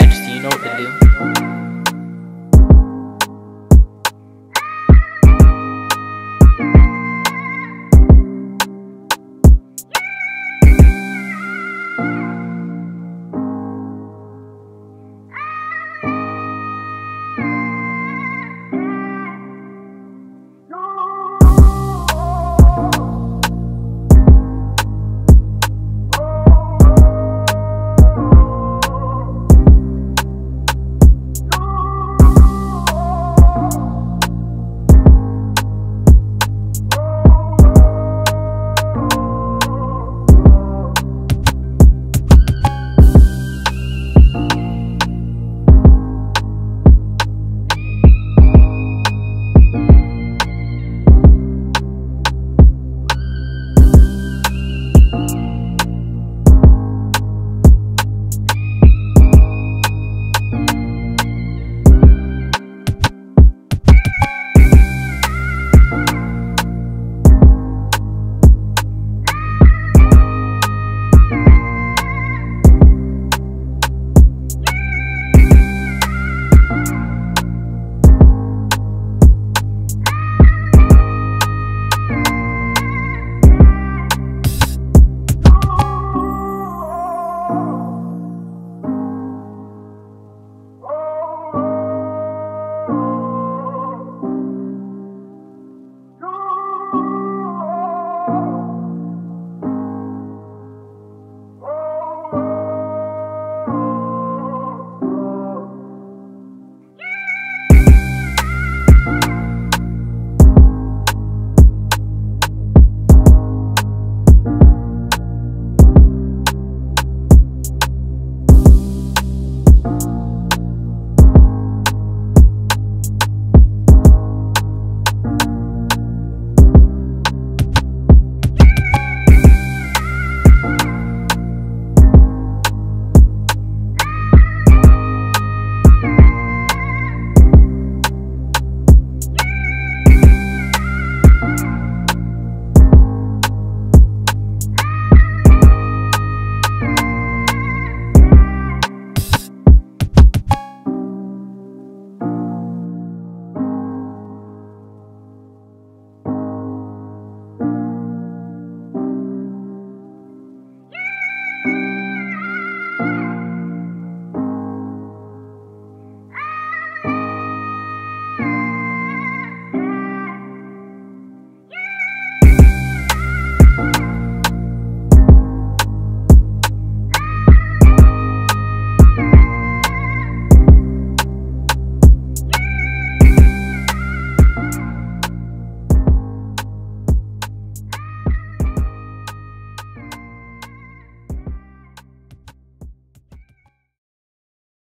Majesty, you know what to do.